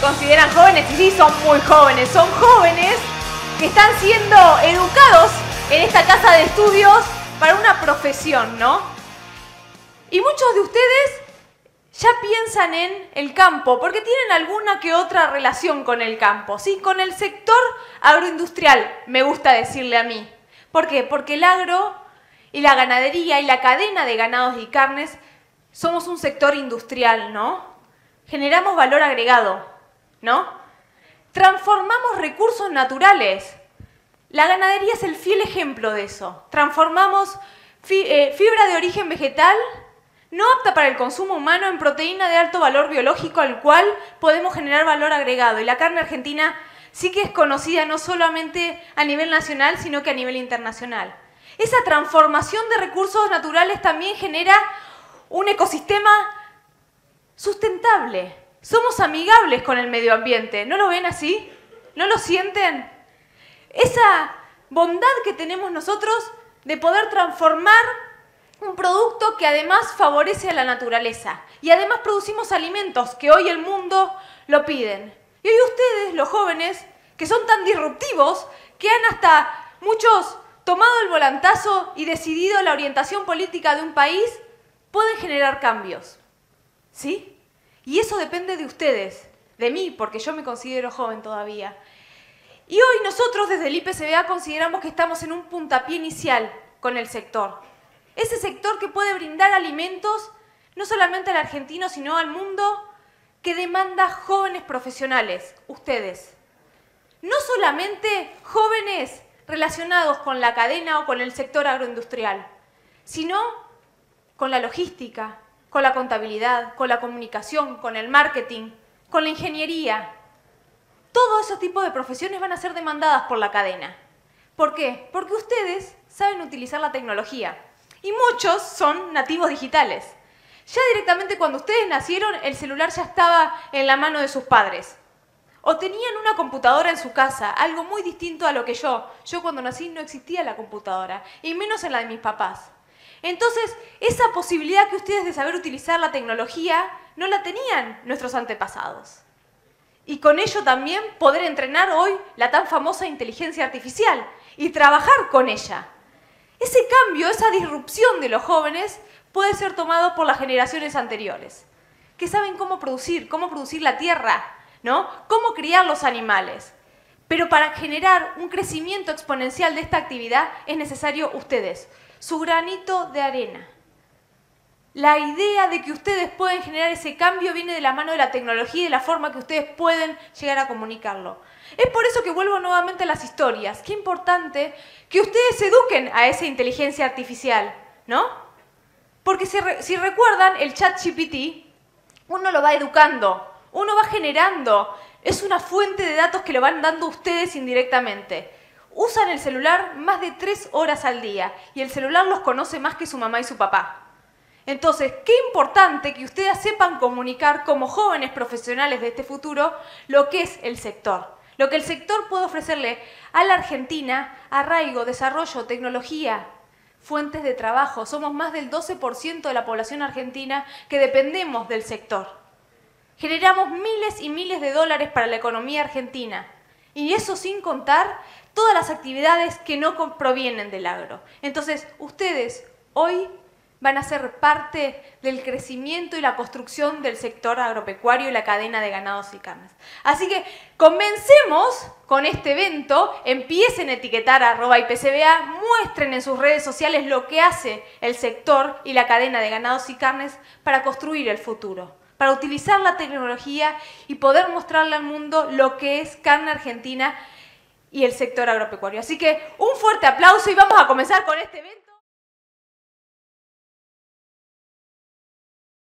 consideran jóvenes y sí son muy jóvenes. Son jóvenes que están siendo educados en esta casa de estudios para una profesión, ¿no? Y muchos de ustedes ya piensan en el campo, porque tienen alguna que otra relación con el campo, ¿sí? Con el sector agroindustrial, me gusta decirle a mí. ¿Por qué? Porque el agro y la ganadería y la cadena de ganados y carnes somos un sector industrial, ¿no? Generamos valor agregado, ¿no? Transformamos recursos naturales. La ganadería es el fiel ejemplo de eso. Transformamos eh, fibra de origen vegetal no apta para el consumo humano en proteína de alto valor biológico al cual podemos generar valor agregado. Y la carne argentina sí que es conocida no solamente a nivel nacional, sino que a nivel internacional. Esa transformación de recursos naturales también genera un ecosistema sustentable. Somos amigables con el medio ambiente. ¿No lo ven así? ¿No lo sienten? Esa bondad que tenemos nosotros de poder transformar un producto que además favorece a la naturaleza. Y además producimos alimentos que hoy el mundo lo piden. Y hoy ustedes, los jóvenes, que son tan disruptivos, que han hasta muchos tomado el volantazo y decidido la orientación política de un país, pueden generar cambios. ¿Sí? Y eso depende de ustedes, de mí, porque yo me considero joven todavía. Y hoy nosotros desde el IPCBA consideramos que estamos en un puntapié inicial con el sector. Ese sector que puede brindar alimentos no solamente al argentino, sino al mundo, que demanda jóvenes profesionales, ustedes. No solamente jóvenes relacionados con la cadena o con el sector agroindustrial, sino con la logística, con la contabilidad, con la comunicación, con el marketing, con la ingeniería. Todos esos tipos de profesiones van a ser demandadas por la cadena. ¿Por qué? Porque ustedes saben utilizar la tecnología. Y muchos son nativos digitales. Ya directamente cuando ustedes nacieron, el celular ya estaba en la mano de sus padres. O tenían una computadora en su casa, algo muy distinto a lo que yo. Yo cuando nací no existía la computadora, y menos en la de mis papás. Entonces, esa posibilidad que ustedes de saber utilizar la tecnología no la tenían nuestros antepasados. Y con ello también poder entrenar hoy la tan famosa inteligencia artificial y trabajar con ella. Ese cambio, esa disrupción de los jóvenes puede ser tomado por las generaciones anteriores, que saben cómo producir, cómo producir la tierra, ¿no? Cómo criar los animales. Pero para generar un crecimiento exponencial de esta actividad es necesario ustedes, su granito de arena. La idea de que ustedes pueden generar ese cambio viene de la mano de la tecnología y de la forma que ustedes pueden llegar a comunicarlo. Es por eso que vuelvo nuevamente a las historias. Qué importante que ustedes eduquen a esa inteligencia artificial, ¿no? Porque si, recuerdan, el chat GPT, uno lo va educando, uno va generando, es una fuente de datos que lo van dando ustedes indirectamente. Usan el celular más de tres horas al día y el celular los conoce más que su mamá y su papá. Entonces, qué importante que ustedes sepan comunicar como jóvenes profesionales de este futuro lo que es el sector. Lo que el sector puede ofrecerle a la Argentina, arraigo, desarrollo, tecnología, fuentes de trabajo. Somos más del 12% de la población argentina que dependemos del sector. Generamos miles y miles de dólares para la economía argentina. Y eso sin contar todas las actividades que no provienen del agro. Entonces, ustedes hoy van a ser parte del crecimiento y la construcción del sector agropecuario y la cadena de ganados y carnes. Así que comencemos con este evento, empiecen a etiquetar arroba IPCBA, muestren en sus redes sociales lo que hace el sector y la cadena de ganados y carnes para construir el futuro, para utilizar la tecnología y poder mostrarle al mundo lo que es carne argentina y el sector agropecuario. Así que un fuerte aplauso y vamos a comenzar con este evento.